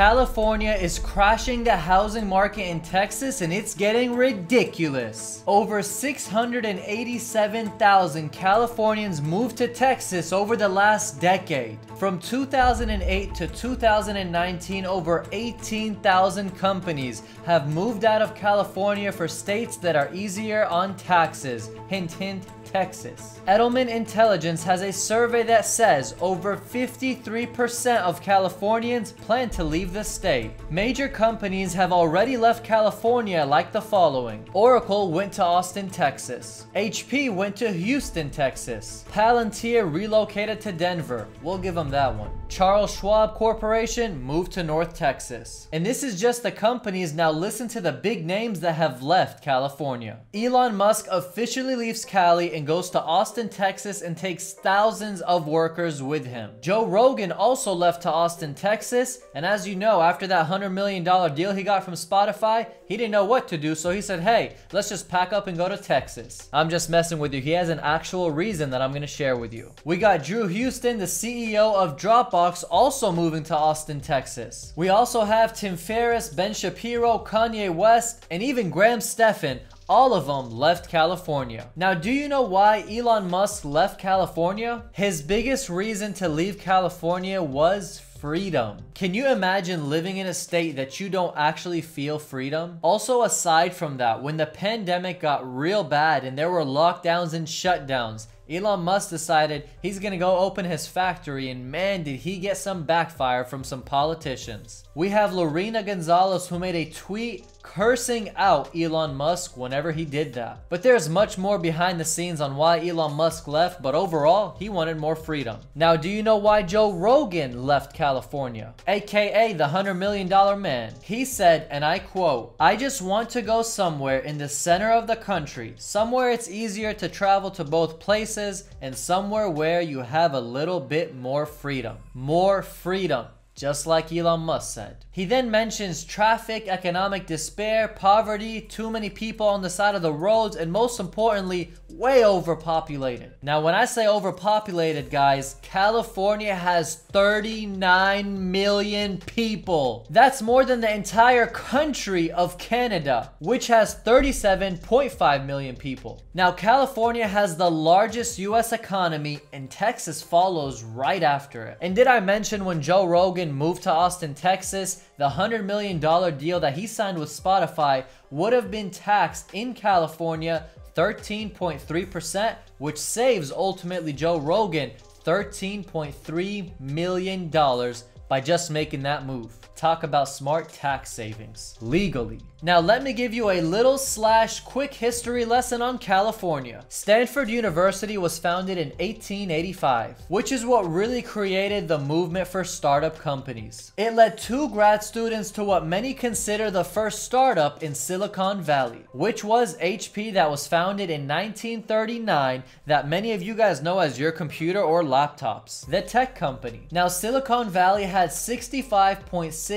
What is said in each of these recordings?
California is crashing the housing market in Texas and it's getting ridiculous. Over 687,000 Californians moved to Texas over the last decade. From 2008 to 2019, over 18,000 companies have moved out of California for states that are easier on taxes. Hint, hint, Texas. Edelman Intelligence has a survey that says over 53% of Californians plan to leave the state. Major companies have already left California like the following. Oracle went to Austin, Texas. HP went to Houston, Texas. Palantir relocated to Denver. We'll give them that one. Charles Schwab Corporation moved to North Texas. And this is just the companies. Now listen to the big names that have left California. Elon Musk officially leaves Cali and goes to Austin, Texas and takes thousands of workers with him. Joe Rogan also left to Austin, Texas. And as you know, after that $100 million deal he got from Spotify, he didn't know what to do. So he said, hey, let's just pack up and go to Texas. I'm just messing with you. He has an actual reason that I'm going to share with you. We got Drew Houston, the CEO of Dropbox, also moving to Austin, Texas. We also have Tim Ferriss, Ben Shapiro, Kanye West, and even Graham Stephan all of them left California. Now, do you know why Elon Musk left California? His biggest reason to leave California was freedom. Can you imagine living in a state that you don't actually feel freedom? Also, aside from that, when the pandemic got real bad and there were lockdowns and shutdowns, Elon Musk decided he's gonna go open his factory and man did he get some backfire from some politicians. We have Lorena Gonzalez who made a tweet cursing out Elon Musk whenever he did that. But there's much more behind the scenes on why Elon Musk left, but overall, he wanted more freedom. Now, do you know why Joe Rogan left California? AKA the $100 million man. He said, and I quote, I just want to go somewhere in the center of the country, somewhere it's easier to travel to both places, and somewhere where you have a little bit more freedom. More freedom just like Elon Musk said. He then mentions traffic, economic despair, poverty, too many people on the side of the roads, and most importantly, way overpopulated. Now, when I say overpopulated, guys, California has 39 million people. That's more than the entire country of Canada, which has 37.5 million people. Now, California has the largest US economy, and Texas follows right after it. And did I mention when Joe Rogan moved to Austin, Texas, the $100 million deal that he signed with Spotify would have been taxed in California 13.3%, which saves ultimately Joe Rogan $13.3 million by just making that move. Talk about smart tax savings legally. Now let me give you a little slash quick history lesson on California. Stanford University was founded in 1885, which is what really created the movement for startup companies. It led two grad students to what many consider the first startup in Silicon Valley, which was HP that was founded in 1939 that many of you guys know as your computer or laptops, the tech company. Now Silicon Valley had $65.6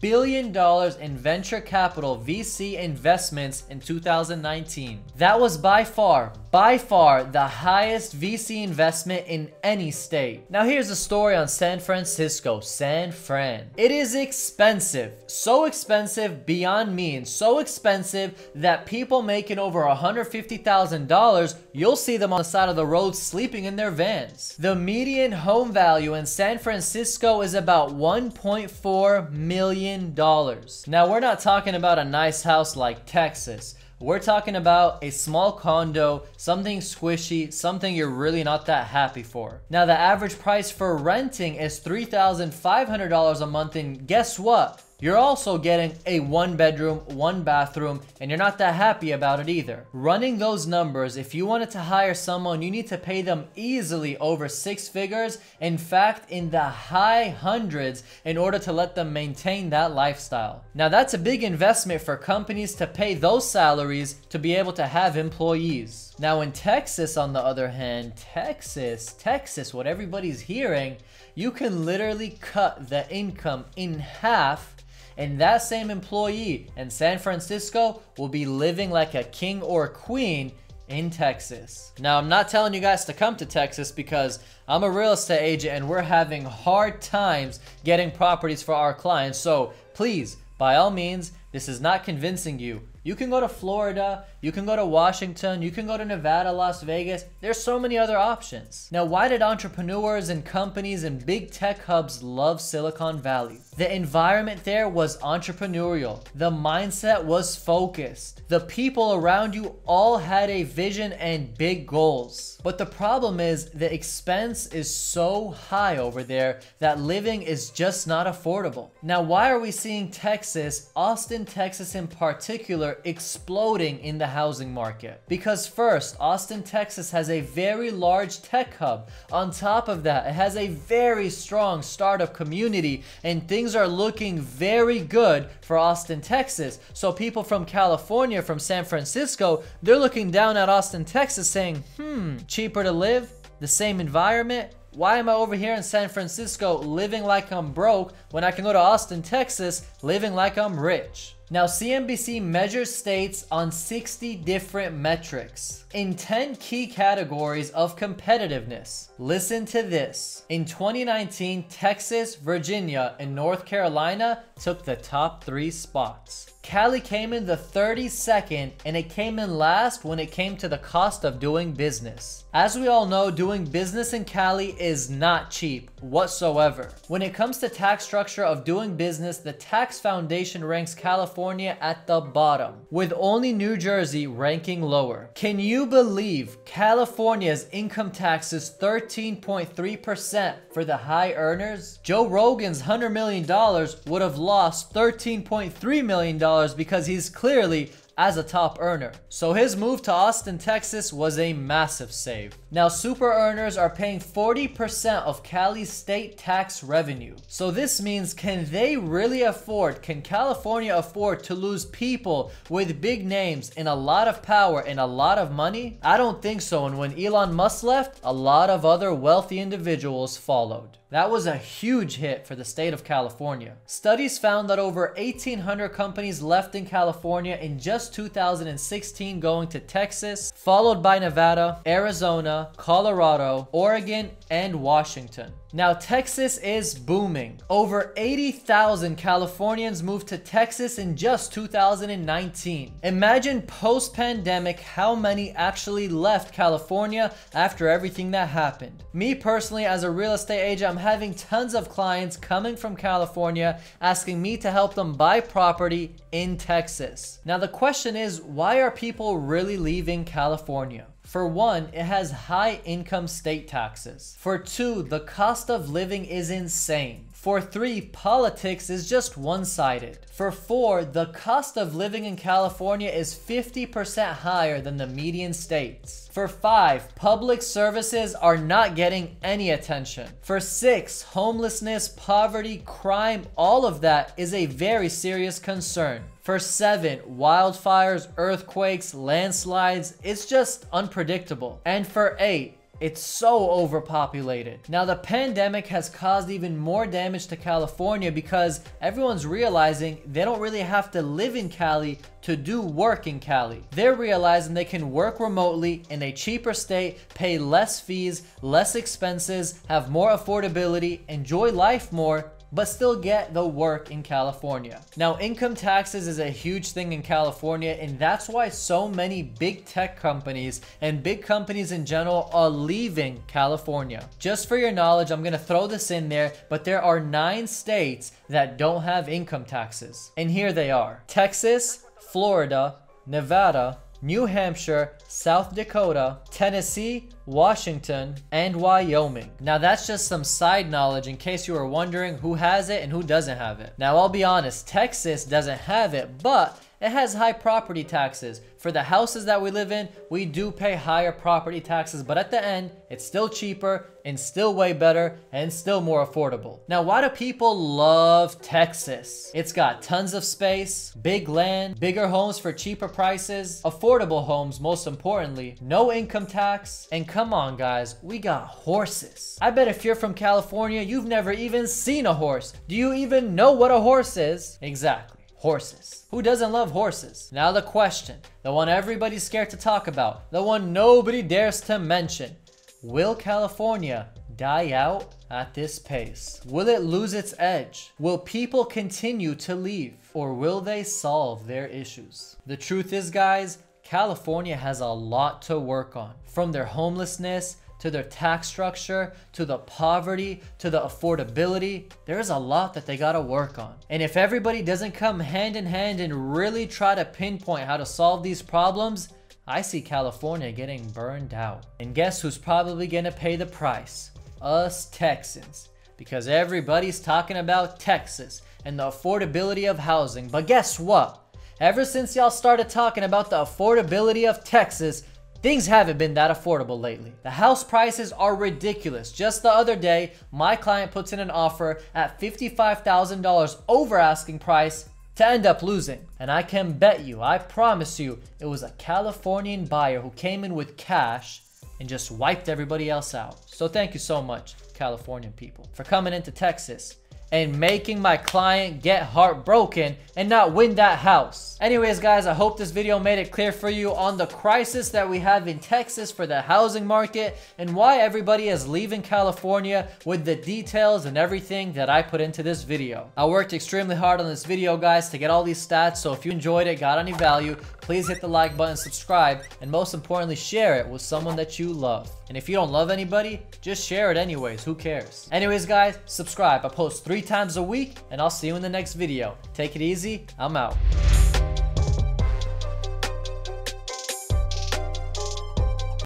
billion in venture capital VC investments in 2019. That was by far, by far the highest VC investment in any state. Now here's a story on San Francisco, San Fran. It is expensive, so expensive beyond means, so expensive that people making over $150,000, you'll see them on the side of the road sleeping in their vans. The median home value in San Francisco is about $1.4 million. dollars. Now we're not talking about a nice house like Texas. We're talking about a small condo, something squishy, something you're really not that happy for. Now, the average price for renting is $3,500 a month, and guess what? You're also getting a one bedroom, one bathroom, and you're not that happy about it either. Running those numbers, if you wanted to hire someone, you need to pay them easily over six figures. In fact, in the high hundreds in order to let them maintain that lifestyle. Now that's a big investment for companies to pay those salaries to be able to have employees. Now in Texas, on the other hand, Texas, Texas, what everybody's hearing, you can literally cut the income in half and that same employee in San Francisco will be living like a king or a queen in Texas. Now, I'm not telling you guys to come to Texas because I'm a real estate agent and we're having hard times getting properties for our clients. So please, by all means, this is not convincing you. You can go to Florida, you can go to Washington, you can go to Nevada, Las Vegas. There's so many other options. Now, why did entrepreneurs and companies and big tech hubs love Silicon Valley? The environment there was entrepreneurial. The mindset was focused. The people around you all had a vision and big goals. But the problem is the expense is so high over there that living is just not affordable. Now, why are we seeing Texas, Austin, Texas in particular, exploding in the housing market? Because first, Austin, Texas has a very large tech hub. On top of that, it has a very strong startup community and things are looking very good for Austin, Texas. So people from California, from San Francisco, they're looking down at Austin, Texas saying, hmm, cheaper to live, the same environment, why am I over here in San Francisco living like I'm broke when I can go to Austin, Texas living like I'm rich? Now, CNBC measures states on 60 different metrics in 10 key categories of competitiveness. Listen to this. In 2019, Texas, Virginia, and North Carolina took the top three spots. Cali came in the 32nd and it came in last when it came to the cost of doing business. As we all know, doing business in Cali is not cheap whatsoever. When it comes to tax structure of doing business, the Tax Foundation ranks California at the bottom, with only New Jersey ranking lower. Can you believe California's income tax is 13.3% for the high earners? Joe Rogan's $100 million would have lost $13.3 million because he's clearly as a top earner. So his move to Austin, Texas was a massive save. Now super earners are paying 40% of Cali's state tax revenue. So this means can they really afford, can California afford to lose people with big names and a lot of power and a lot of money? I don't think so and when Elon Musk left, a lot of other wealthy individuals followed. That was a huge hit for the state of California. Studies found that over 1,800 companies left in California in just 2016 going to Texas, followed by Nevada, Arizona, Colorado, Oregon, and Washington. Now, Texas is booming. Over 80,000 Californians moved to Texas in just 2019. Imagine post pandemic how many actually left California after everything that happened. Me personally, as a real estate agent, I'm having tons of clients coming from California asking me to help them buy property in Texas. Now, the question is why are people really leaving California? For one, it has high income state taxes. For two, the cost of living is insane. For three, politics is just one sided. For four, the cost of living in California is 50% higher than the median states. For five, public services are not getting any attention. For six, homelessness, poverty, crime, all of that is a very serious concern. For seven, wildfires, earthquakes, landslides, it's just unpredictable. And for eight, it's so overpopulated. Now, the pandemic has caused even more damage to California because everyone's realizing they don't really have to live in Cali to do work in Cali. They're realizing they can work remotely in a cheaper state, pay less fees, less expenses, have more affordability, enjoy life more, but still get the work in California. Now, income taxes is a huge thing in California, and that's why so many big tech companies and big companies in general are leaving California. Just for your knowledge, I'm gonna throw this in there, but there are nine states that don't have income taxes. And here they are Texas, Florida, Nevada, New Hampshire, South Dakota, Tennessee, Washington, and Wyoming. Now that's just some side knowledge in case you were wondering who has it and who doesn't have it. Now I'll be honest, Texas doesn't have it, but it has high property taxes. For the houses that we live in, we do pay higher property taxes, but at the end, it's still cheaper and still way better and still more affordable. Now, why do people love Texas? It's got tons of space, big land, bigger homes for cheaper prices, affordable homes most importantly, no income tax, and come on guys, we got horses. I bet if you're from California, you've never even seen a horse. Do you even know what a horse is? Exactly Horses. Who doesn't love horses? Now the question, the one everybody's scared to talk about, the one nobody dares to mention. Will California die out at this pace? Will it lose its edge? Will people continue to leave? Or will they solve their issues? The truth is, guys, California has a lot to work on. From their homelessness to their tax structure, to the poverty, to the affordability. There's a lot that they gotta work on. And if everybody doesn't come hand in hand and really try to pinpoint how to solve these problems, I see California getting burned out. And guess who's probably gonna pay the price? Us Texans. Because everybody's talking about Texas and the affordability of housing. But guess what? Ever since y'all started talking about the affordability of Texas, Things haven't been that affordable lately. The house prices are ridiculous. Just the other day, my client puts in an offer at $55,000 over asking price to end up losing. And I can bet you, I promise you, it was a Californian buyer who came in with cash and just wiped everybody else out. So thank you so much, Californian people, for coming into Texas and making my client get heartbroken and not win that house. Anyways, guys, I hope this video made it clear for you on the crisis that we have in Texas for the housing market and why everybody is leaving California with the details and everything that I put into this video. I worked extremely hard on this video, guys, to get all these stats, so if you enjoyed it, got any value, please hit the like button, subscribe, and most importantly, share it with someone that you love. And if you don't love anybody, just share it anyways, who cares? Anyways, guys, subscribe. I post three times a week, and I'll see you in the next video. Take it easy, I'm out.